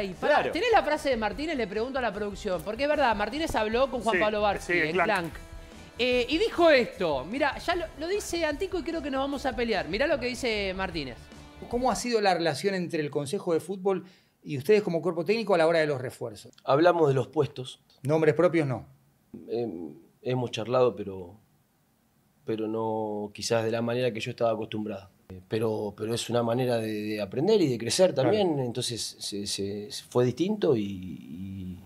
ahí. Pará, Claro. ¿Tenés la frase de Martínez? Le pregunto a la producción. Porque es verdad, Martínez habló con Juan Sí, Pablo Barci, sí, en el Clank. Clank. Eh, y dijo esto. Mira, ya lo, lo dice Antico y creo que nos vamos a pelear. Mirá lo que dice Martínez. ¿Cómo ha sido la relación entre el Consejo de Fútbol y ustedes como cuerpo técnico a la hora de los refuerzos? Hablamos de los puestos. Nombres propios no. Eh, hemos charlado, pero, pero no quizás de la manera que yo estaba acostumbrado. Pero, pero es una manera de, de aprender y de crecer también, entonces se, se- se fue distinto y, y,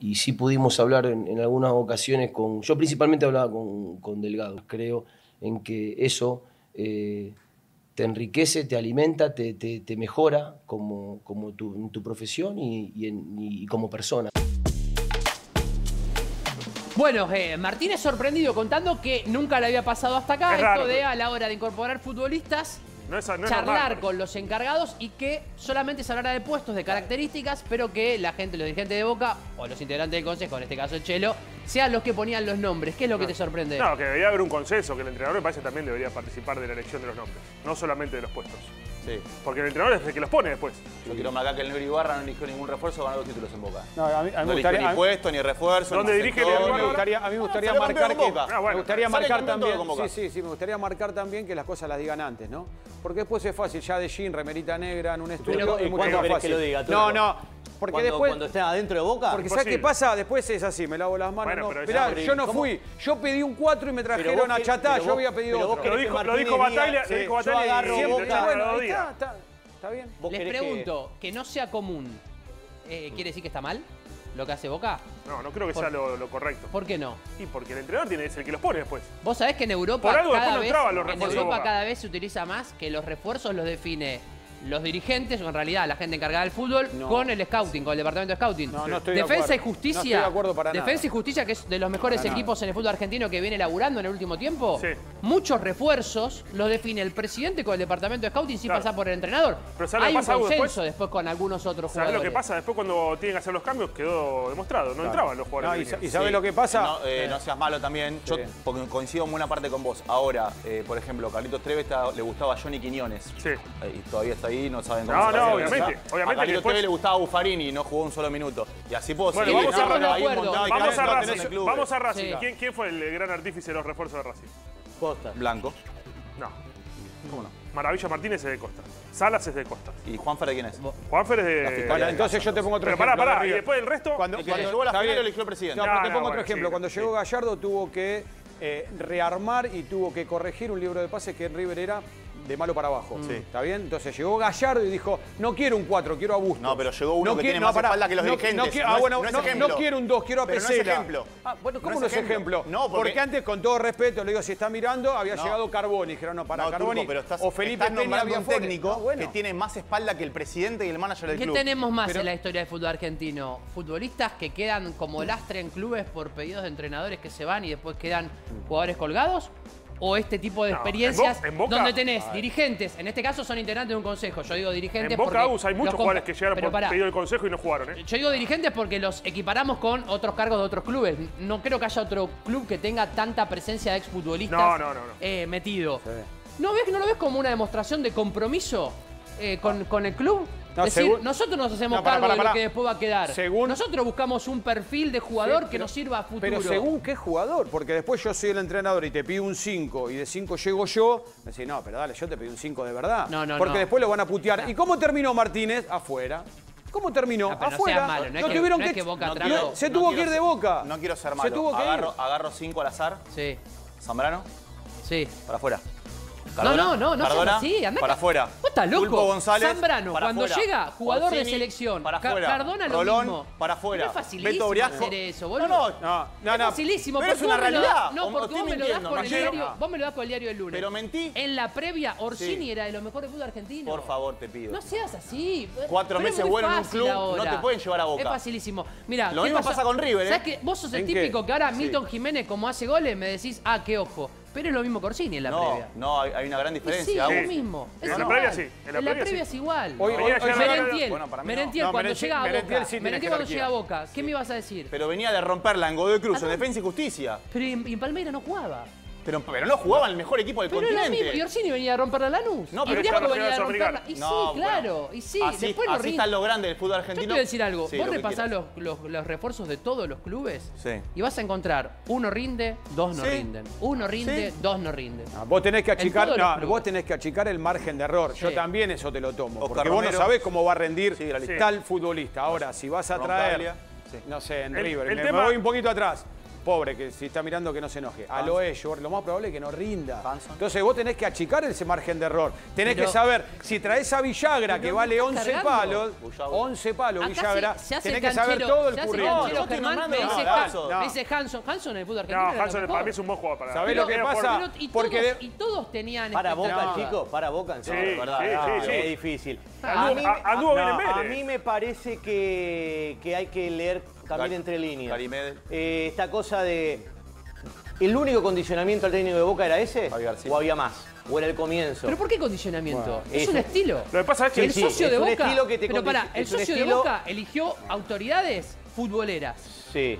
y sí pudimos hablar en, en algunas ocasiones con... Yo principalmente hablaba con, con Delgado, creo en que eso eh, te enriquece, te alimenta, te, te- te mejora como, como tu, en tu profesión y, y en- y como persona. Bueno, eh, Martínez sorprendido contando que nunca le había pasado hasta acá Es esto raro, de pero- a la hora de incorporar futbolistas No es, no es charlar normal, con los encargados y que solamente se hablara de puestos, de características, pero que la gente, los dirigentes de Boca o los integrantes del consejo, en este caso el Chelo, sean los que ponían los nombres. ¿Qué es lo que te sorprende? No, que debería haber un consenso, que el entrenador me parece también debería participar de la elección de los nombres, no solamente de los puestos. Sí. Porque el entrenador es el que los pone después. Yo quiero marcar que el Negro Ibarra no eligió ningún refuerzo, ganó dos títulos en Boca. No, a mí, a mí No eligió gustaría, ni puesto, ni refuerzo. ¿Dónde dirige el a mí me gustaría, a mí me gustaría salió marcar que. Ah, bueno. me gustaría marcar también, sí, sí, sí, me gustaría marcar también que las cosas las digan antes, ¿no? Porque después es fácil, ya de jean, remerita negra, en un estudio, Pero, es ¿y mucho cuándo más fácil. que lo diga, No, no, porque cuando, después cuando estén adentro de Boca. porque ¿sabes qué pasa? Después es así, me lavo las manos. Bueno, no. Mirá, yo no ¿cómo? fui. Yo pedí un 4 y me trajeron a Chatá, yo vos- había pedido vos. Lo dijo, lo dijo diga, Bataglia, sí, lo dijo yo Bataglia y agarro siempre Boca. está Bueno, está, está, está bien. Les que- pregunto, que... no sea común, eh, ¿quiere decir que está mal lo que hace Boca? No, no creo que sea lo, lo correcto. ¿Por qué no? Y porque el entrenador tiene, es el que los pone después. Vos sabés que en Europa Por algo después cada no vez, entraban los en refuerzos Europa Boca. cada vez se utiliza más que los refuerzos los define los dirigentes, o en realidad la gente encargada del fútbol, No. con el scouting, con el departamento de scouting. No, no estoy de Defensa acuerdo. y justicia. No estoy de acuerdo para nada. Defensa y justicia, que es de los mejores Para nada. equipos en el fútbol argentino que viene laburando en el último tiempo. Sí. Muchos refuerzos los define el presidente con el departamento de scouting sin Claro. pasar por el entrenador. Pero ¿sabes lo Hay que un consenso después? después? con algunos otros ¿Sabes jugadores. lo que pasa? Después cuando tienen que hacer los cambios quedó demostrado. No entraban los No, jugadores. y, y. ¿sabes Sí. lo que pasa? No, eh, no seas malo también. Yo porque coincido en buena parte con vos. Ahora, eh, por ejemplo, Carlitos Treves le gustaba a Johnny Quiñones. Sí. Eh, Y todavía está ahí, no saben cómo No, se no, hacer. obviamente, A obviamente que después- le gustaba Buffarini y no jugó un solo minuto. Y así puedo Bueno, seguir. vamos a- No, de Vamos a Racing. Vamos a Racing. Sí. ¿Quién, quién fue el gran artífice de los refuerzos de Racing? Costa. Blanco. No. ¿Cómo no? Maravilla Martínez es de Costa. Salas es de Costa. ¿Y Juanfer de quién es? Juanfer es de. Bueno, entonces yo te pongo otro Pero ejemplo. pará, pará. de Y después el resto. Cuando, El cuando- llegó a la final lo eligió el presidente. No, No, pero te no, pongo otro ejemplo. Cuando llegó Gallardo tuvo que eh, rearmar y tuvo que corregir un libro de pases que en River era de malo para abajo. Sí. ¿Está bien? Entonces llegó Gallardo y dijo, no quiero un 4, quiero a Busto. No, pero llegó uno que tiene más espalda que los no- dirigentes. No, quiero, No ah, bueno, no es no, ejemplo. no quiero un 2, quiero a Pero no es Pesela. ejemplo. Ah, bueno, ¿cómo No es ejemplo? ejemplo. No, porque- antes, con todo respeto, le digo, si está mirando, había No. llegado Carboni. Dijeron, no, para No, Carboni. Turco, pero estás, o Felipe estás Peña nombrando había un técnico bueno. que tiene más espalda que el presidente y el manager del ¿Qué club. tenemos más Pero- en la historia del fútbol argentino? Futbolistas que quedan como lastre en clubes por pedidos de entrenadores que se van y después quedan jugadores colgados. ¿O este tipo de No, experiencias en Bo- en Boca- donde tenés dirigentes, en este caso son integrantes de un consejo, yo digo dirigentes En Boca porque hay muchos jugadores que llegaron por pará, pedido del consejo y no jugaron, ¿eh? Yo digo dirigentes porque los equiparamos con otros cargos de otros clubes. No creo que haya otro club que tenga tanta presencia de exfutbolistas No, no, no, no. eh, metido. ¿No, ves, ¿No lo ves como una demostración de compromiso eh, con, con el club? No, es decir, según- nosotros nos hacemos No, cargo de lo que después va a quedar. Según- Nosotros buscamos un perfil de jugador Sí, que pero- nos sirva a futuro. Pero según qué jugador, porque después yo soy el entrenador y te pido un 5 y de 5 llego yo, me decís, no, pero dale, yo te pedí un 5 de verdad. No, no, Porque no. después lo van a putear. ¿Y cómo terminó Martínez? Afuera. ¿Cómo terminó? No, no Afuera. seas malo, no es que- tuvieron no es que Boca no, Se no tuvo que ir de Boca. No quiero ser Se malo. tuvo que agarro, ir. agarro cinco al azar. Sí, Zambrano, sí. para afuera. No, no, no, no Cardona, así, andá para afuera. Vos estás loco. Pulpo González, Zambrano, para cuando llega, jugador de selección. Para afuera. Cardona lo Rolón, mismo. para afuera. No es facilísimo Beto hacer eso, boludo. No, no, No, no, es facilísimo. Pero es una realidad. No, porque vos me lo das no el diario. Vos me lo das con el diario del lunes. Pero mentí. En la previa, Orsini Sí. era de los mejores fútbol argentino. Por favor, te pido. No seas así. Cuatro Pero meses bueno en un club, ahora. no te pueden llevar a Boca. Es facilísimo. Mira, Lo mismo pasa con River, ¿eh? ¿Sabes que vos sos el típico que ahora. Milton Jiménez, como hace goles, me decís, ah, qué ojo. Pero es lo mismo que Orsini en la No, previa. no, hay, hay una gran Y sí, diferencia. es lo mismo. Es En la previa sí, en la previa sí. es igual. Hoy- hoy- hoy- Merentiel, Bueno, para mí no. Merentiel No, cuando Merentiel- llega a Boca. Merentiel sí tiene Merentiel cuando jerarquía. llega a Boca. ¿Qué me ibas a decir? Pero venía de romperla en Godoy Cruz, ¿A en defensa y justicia. Pero en, en Palmeiras no jugaba. Pero, pero no jugaban el mejor equipo del Pero continente. mismo. Y Orsini venía a romper la Lanús. No, y pero no venía a llega a romperla. Sudamericana. Y sí, claro. bueno. Y sí, así, después así rinde. están los grandes del fútbol Yo te argentino. voy a decir algo. Sí, Vos lo repasás los, los- los refuerzos de todos los clubes Sí. y vas a encontrar uno rinde, dos no Sí. rinden. Uno rinde, Sí. dos no rinden. No, vos tenés que achicar, no, vos tenés que achicar el margen de error. Yo también eso te lo tomo. Oscar porque vos no sabés cómo va a rendir la tal futbolista. Ahora, si vas a traer, no sé, en El- River, el me, tema- me voy un poquito atrás. Pobre, que si está mirando que no se enoje. A lo ello, lo más probable es que no rinda. Hanson. Entonces vos tenés que achicar ese margen de error. Tenés Pero- que saber, si traes a Villagra, que no vale estás 11 cargando. palos, Bullauer. 11 palos Acá Villagra, se, se hace tenés que saber todo el currículum. estoy Germán, nombrando me dice. Han- No. me dice Hanson. Hanson en el argentino No, Hanson para mí es un buen jugador. Para ¿Sabés Pero lo que pasa? Pero, y, Porque todos, de- y todos tenían Para Boca, expectativas. chicos, para Boca, en serio, Sí, ¿verdad? sí, Ah, sí, sí. Es difícil. Anduvo- a- anduvo bien en no, a Vélez. mí me parece que, que hay que leer también entre líneas. Eh, esta cosa de. ¿El único condicionamiento al técnico de Boca era ese? ¿O había más? ¿O era el comienzo? ¿Pero por qué condicionamiento? es es un un- estilo. Lo que pasa es que el sí, socio es de un Boca. estilo que te pero pará, el socio de Boca eligió autoridades futboleras. Sí.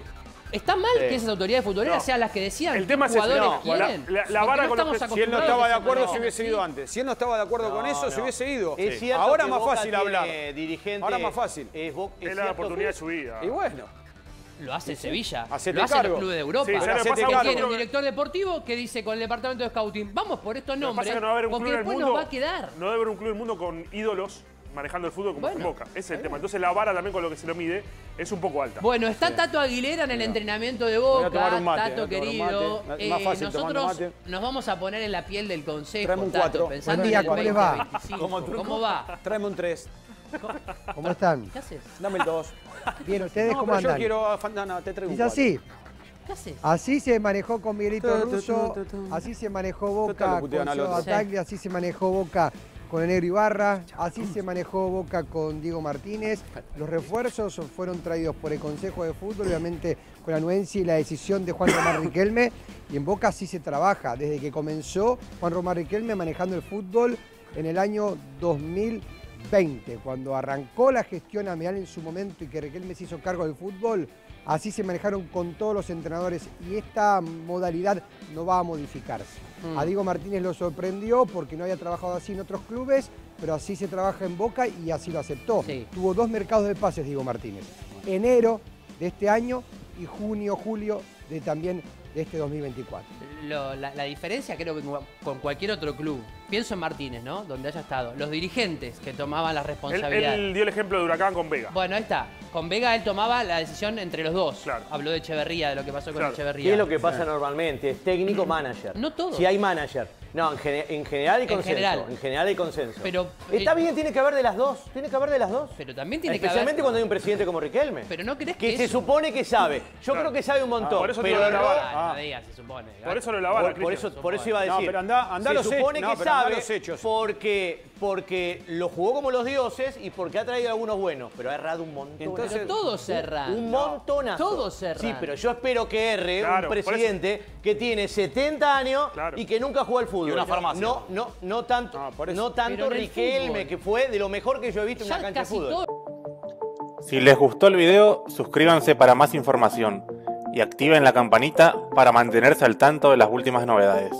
¿Está mal Sí. que esas autoridades futboleras No. sean las que decían El tema es jugadores no, quieren? la- la- la vara no con los Si él no estaba de acuerdo, se se hubiese ido antes. Si él no estaba de acuerdo con No, eso, se hubiese ido. Es cierto Ahora más Boca fácil hablar. Dirigente, Ahora más fácil. Es, es es la oportunidad de su vida. Y bueno. Lo hace Sevilla, Hacete lo hacen cargo. los clubes de Europa. Sí, que cargo. tiene un director deportivo que dice con el departamento de scouting, vamos por estos nombres, no va a haber un porque club después mundo. nos va a quedar. No debe haber un club del mundo con ídolos manejando el fútbol como Bueno, en Boca. Ese es el tema. Entonces la vara también con lo que se lo mide es un poco alta. Bueno, está Tato Aguilera en el entrenamiento de Voy a Boca, tomar un mate, Tato voy a tomar un querido. mate. Eh, Más fácil tomando nosotros mate. nos vamos a poner en la piel del consejo, Traeme un Tato, cuatro. pensando Buen día, en el ¿cómo va? 2025. ¿Cómo va? Tráeme un 3. ¿Cómo están? ¿Qué haces? Dame el 2. Bien, ¿ustedes No, cómo pero yo andan? quiero. a Fan- No, no, te traigo un Es así. ¿Qué haces? Así se manejó con Miguelito Russo, tu, tu, tu. así se manejó Boca con. Bataglia, así se manejó Boca con el Negro Ibarra, así se manejó Boca con Diego Martínez. Los refuerzos fueron traídos por el Consejo de Fútbol, obviamente con la anuencia y la decisión de Juan Román Riquelme. Y en Boca así se trabaja, desde que comenzó Juan Román Riquelme manejando el fútbol en el año 2020, cuando arrancó la gestión amial en su momento y que Riquelme se hizo cargo del fútbol, así se manejaron con todos los entrenadores y esta modalidad no va a modificarse. Mm. A Diego Martínez lo sorprendió porque no había trabajado así en otros clubes, pero así se trabaja en Boca y así lo aceptó. Sí. Tuvo dos mercados de pases Diego Martínez, enero de este año y junio, julio de también de este 2024. Lo- la, la diferencia creo que con cualquier otro club, pienso en Martínez, ¿no? Donde haya estado, los dirigentes que tomaban las Él, responsabilidades. él dio el ejemplo de Huracán con Vega. Bueno, ahí está. Con Vega él tomaba la decisión entre los dos. Claro. Habló de Echeverría, de lo que pasó con Claro. Echeverría. ¿Qué es lo que pasa normalmente? Es técnico-manager. No todos. Si hay manager. No, en, gene- en general hay En consenso. general. En general hay consenso. Pero, Está eh, bien, tiene que haber de las dos. Tiene que haber de las dos. Pero también tiene que Especialmente haber... cuando hay un presidente como Riquelme. Pero no crees que que se eso- supone que sabe. Yo Claro. creo que sabe un montón. por eso te pero la no- vara. Ah, no digas, se supone. Por eso lo de la bala, por, eso, por eso iba a No, decir. pero anda- anda se los supone No, que anda sabe los hechos. porque, porque lo jugó como los dioses y porque ha traído algunos buenos, pero ha errado un montón. Entonces- Pero todos erran. Un montonazo. Todos erran. Sí, pero yo espero que erre Claro, un presidente que tiene 70 años Claro. y que nunca jugó al fútbol. Y una farmacia. No, no, no tanto, No, no tanto Riquelme, que fue de lo mejor que yo he visto en Ya una cancha de fútbol. todo. Si les gustó el video, suscríbanse para más información y activen la campanita para mantenerse al tanto de las últimas novedades.